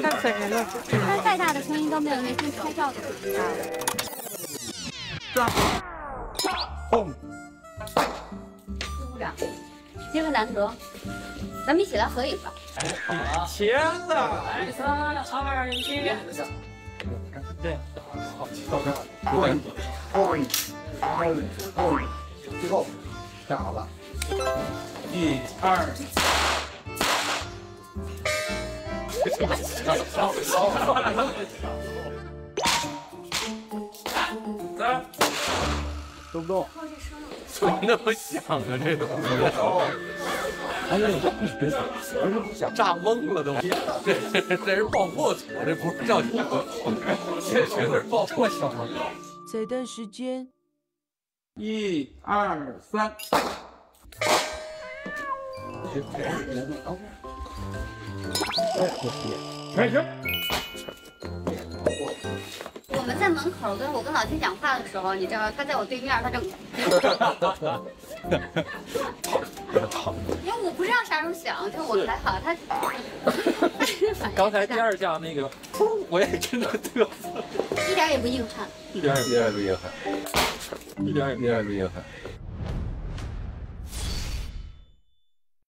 太损人了！他再大的声音都没有那声拍照的大。轰！部长，机会难得，咱们一起来合影吧。茄子，三二一，对，好，到这儿，对，轰，轰，轰，最后站好了，一二。三，动不动？怎么那么响啊？这东西，哎呀，别别想炸懵了都。这这是爆破组，这不是叫你，这绝对是爆破小吗？这段时间，一二三。开始。我们在门口跟我跟老金讲话的时候，你知道他在我对面，他正。因为我不知道啥时候响，就我还好，他。刚才第二下那个，我也真的嘚瑟，一点也不硬汉。一点也不硬汉，一点也第二个也狠。